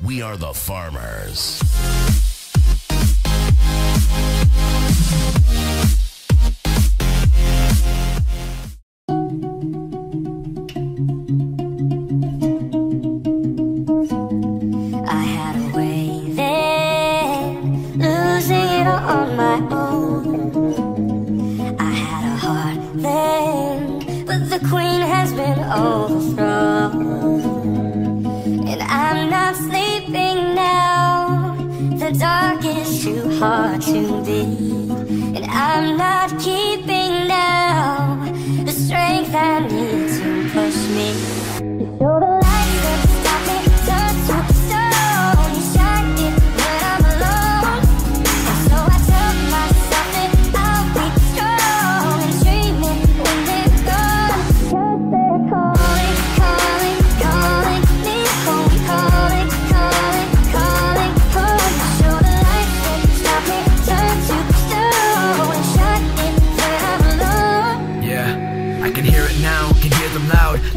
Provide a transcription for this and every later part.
We are the farmers. Hard to beat. And I'm not keeping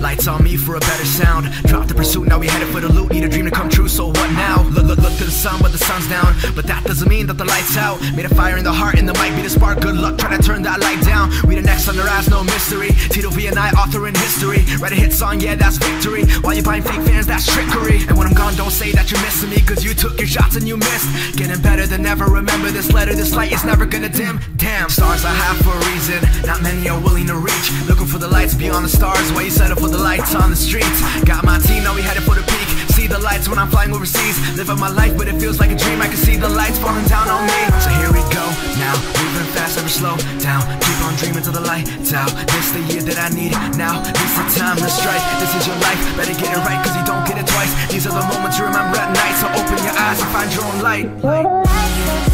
Lights on me for a better sound. Drop the pursuit, now we headed for the loot. Need a dream to come true, so what now? Look, look, look to the sun, but the sun's down. But that doesn't mean that the light's out. Made a fire in the heart, and the might be the spark. Good luck trying to turn that light down. We the next on their eyes, no mystery. Tito V and I, author in history. Write a hit song, yeah, that's victory. While you're buying fake fans, that's trickery. And when I'm gone, don't say that you're missing me, cause you took your shots and you missed. Getting better than ever. Remember this letter, this light is never gonna dim. Damn, stars I have for a reason. Not many are willing to reach. Looking for the lights beyond the stars. Why you settle for the lights on the streets? Got my team, now we headed for the peak. See the lights when I'm flying overseas. Live up my life, but it feels like a dream. I can see the lights falling down on me. So here we go now. Moving fast, never slow down. Keep on dreaming till the lights out. This the year that I need now. This the time to strike. This is your life. Better get it right, cause you don't get it twice. These are the moments you remember at night. So open your eyes and find your own light. Light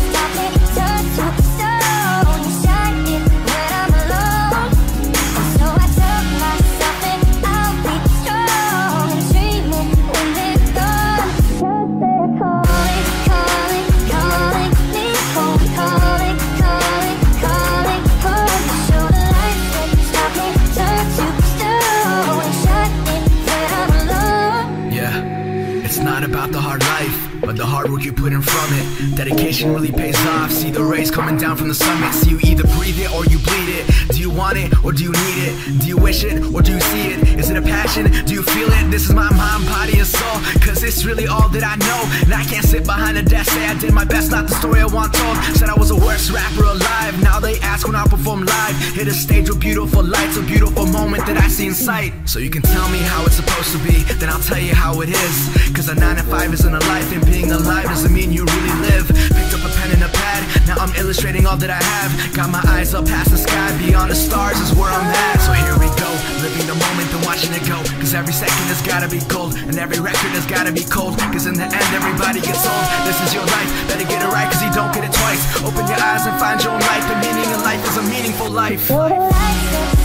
not the hard life, but the hard work you put in from it. Dedication really pays off. See the rays coming down from the summit. See you either breathe it or you bleed it. Want it or do you need it? Do you wish it or do you see it? Is it a passion? Do you feel it? This is my mind, body, and soul. Cause it's really all that I know. And I can't sit behind a desk, say I did my best, not the story I want told. Said I was the worst rapper alive. Now they ask when I perform live. Hit a stage with beautiful lights, a beautiful moment that I see in sight. So you can tell me how it's supposed to be, then I'll tell you how it is. Cause a 9 to 5 isn't a life, and being alive doesn't mean you illustrating all that I have. Got my eyes up past the sky, beyond the stars is where I'm at. So here we go, living the moment and watching it go. Cause every second has gotta be gold, and every record has gotta be cold. Cause in the end, everybody gets old. This is your life, better get it right, cause you don't get it twice. Open your eyes and find your own life. The meaning of life is a meaningful life.